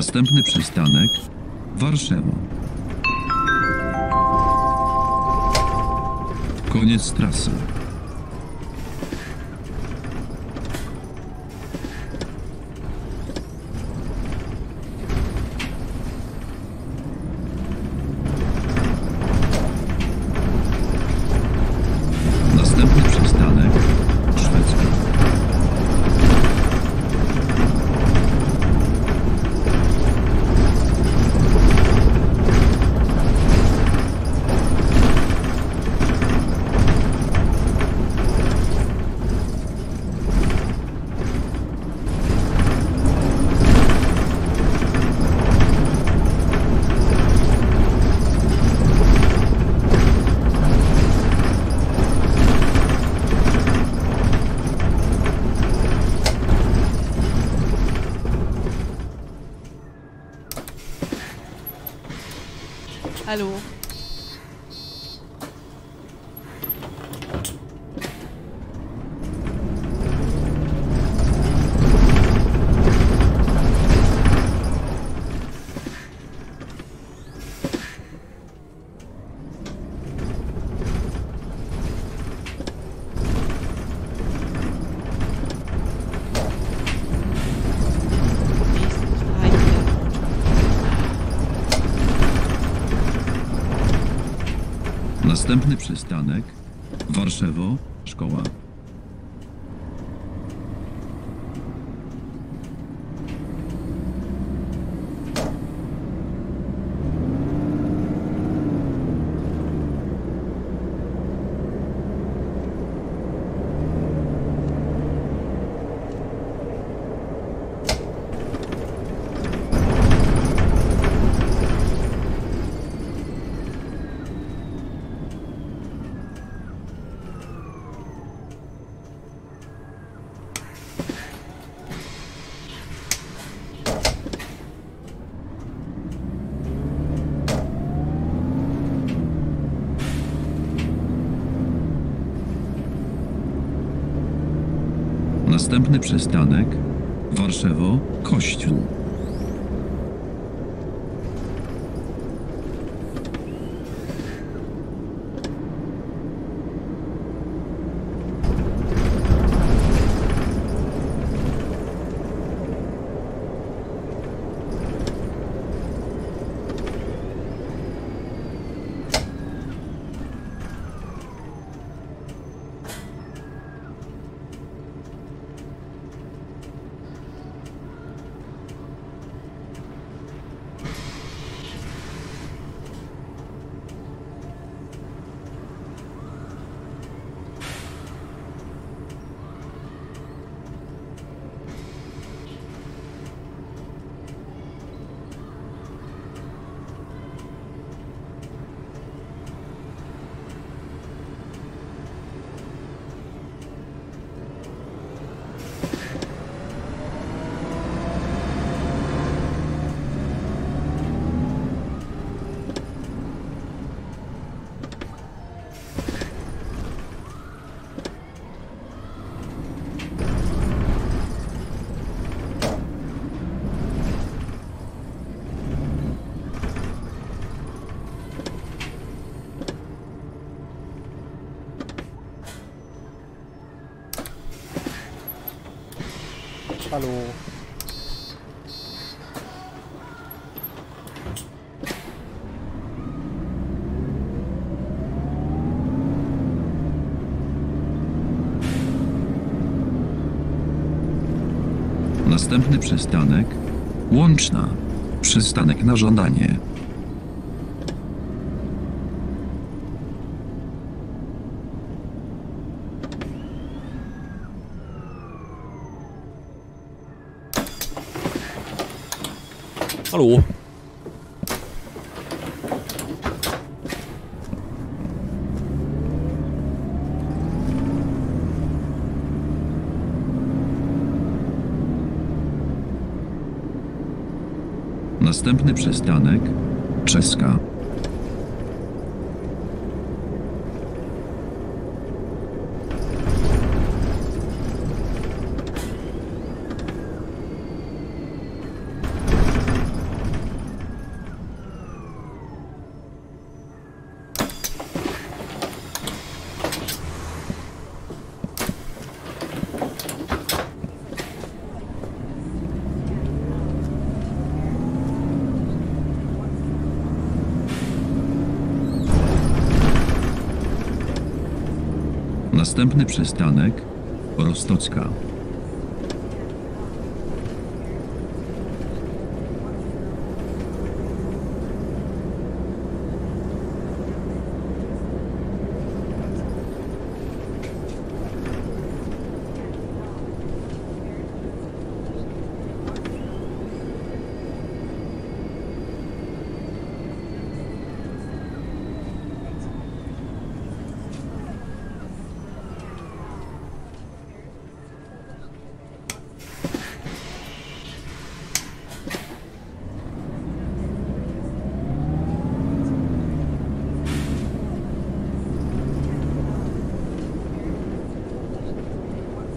Następny przystanek Warszawa. Koniec trasy. Następny przystanek Szwedzka. Hallo. Nächstes Highway. Następny przystanek Warszawo, szkoła. Następny przystanek Warszawo, kościół. Hallo. Następny przystanek Łączna. Przystanek na żądanie. Hallo. Następny przystanek Czeska. Następny przystanek Rostocka.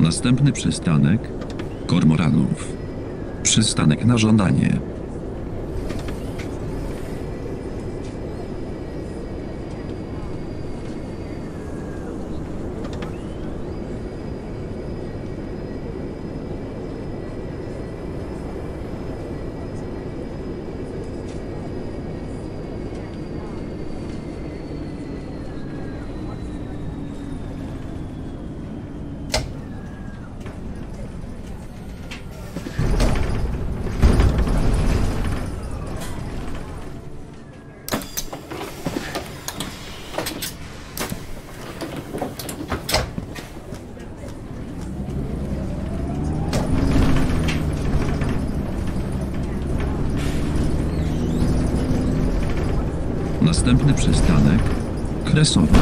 Następny przystanek Kormoranów. Przystanek na żądanie. Następny przystanek Kresowa.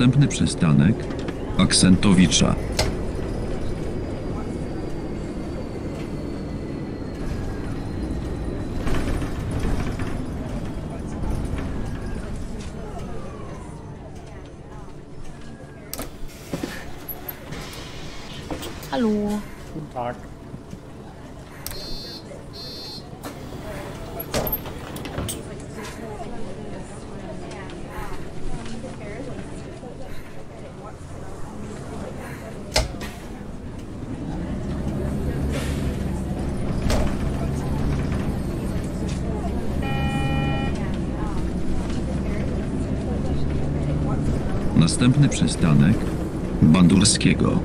Następny przystanek Aksentowicza. Hallo. Guten Tag. Następny przystanek Bandurskiego.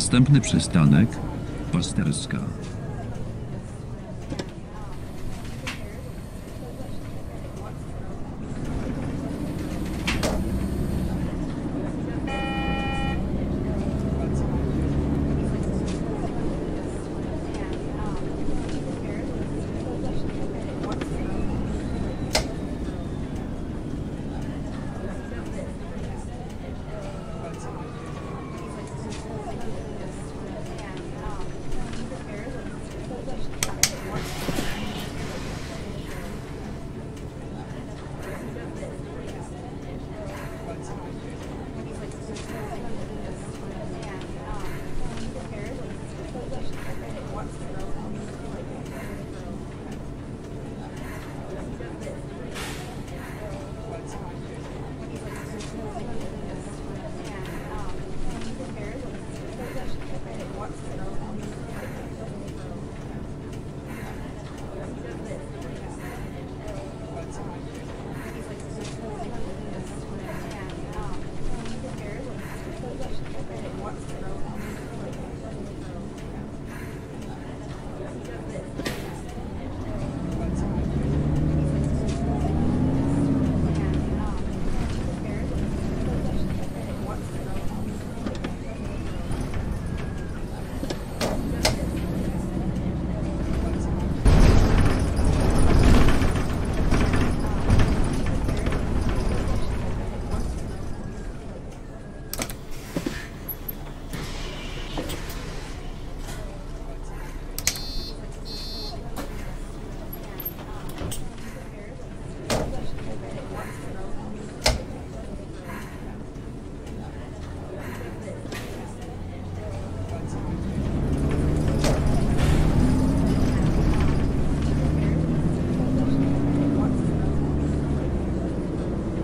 Następny przystanek Pasterska.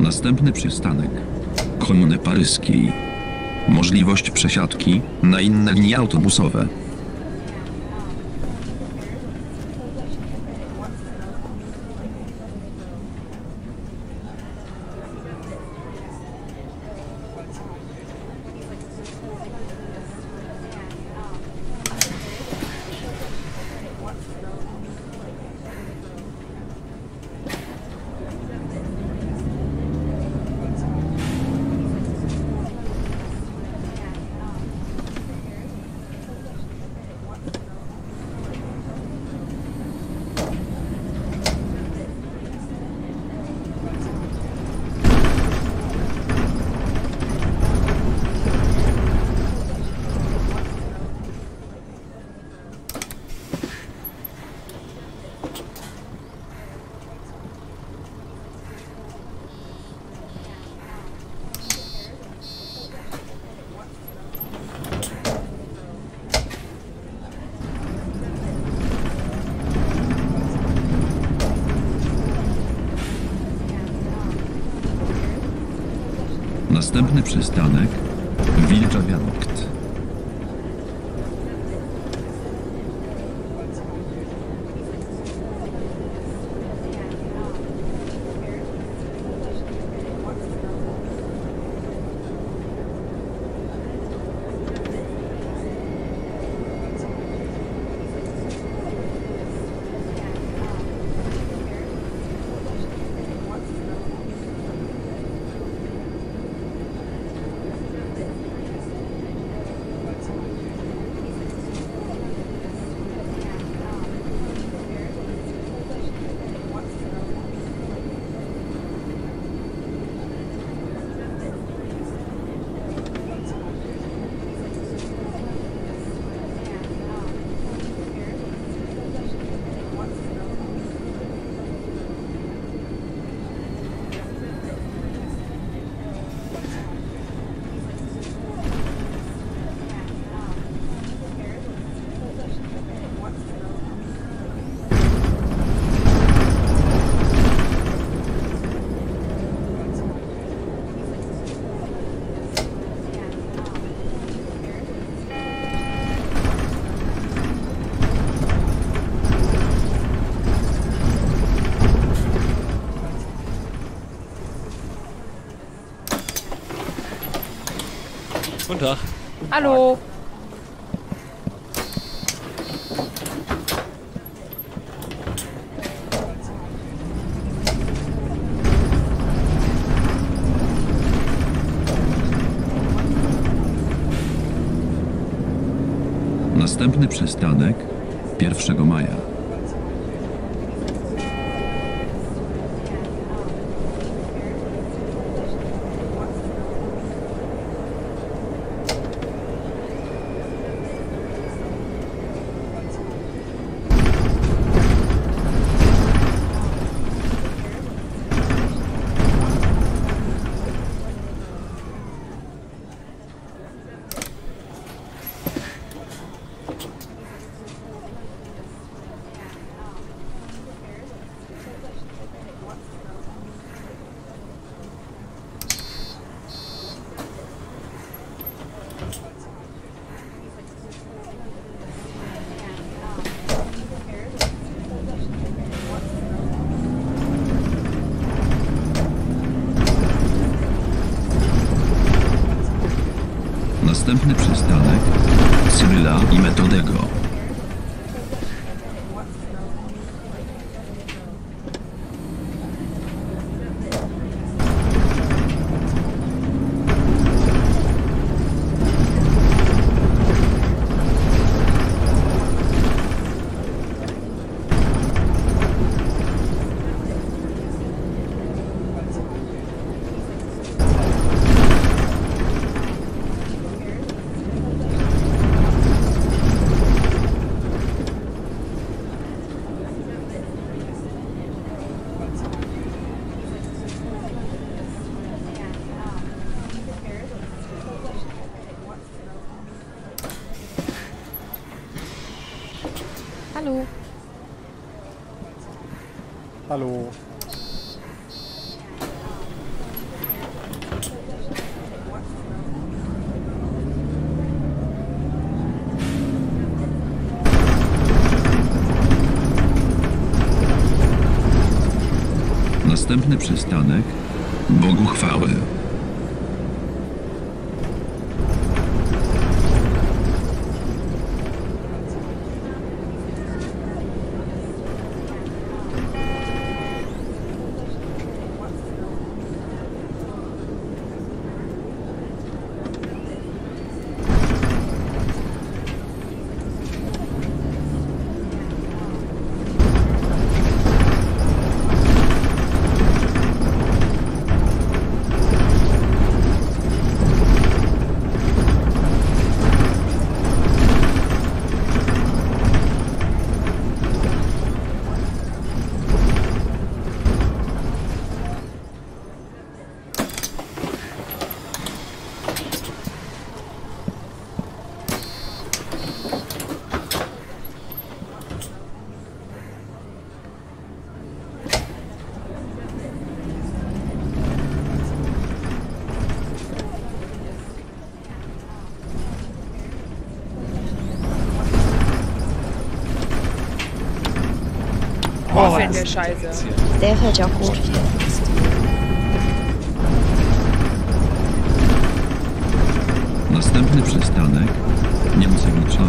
Następny przystanek. Komuny paryskiej. Możliwość przesiadki na inne linie autobusowe. Następny przystanek. Wilcza Wiadukt. Guten Tag. Hallo. Następny przystanek. 1 maja. Następny przystanek. Cyryla Następny przystanek Bogu chwały. Fällt mir scheiße. Der fällt ja auch gut. Następny przystanek Niemcewicza.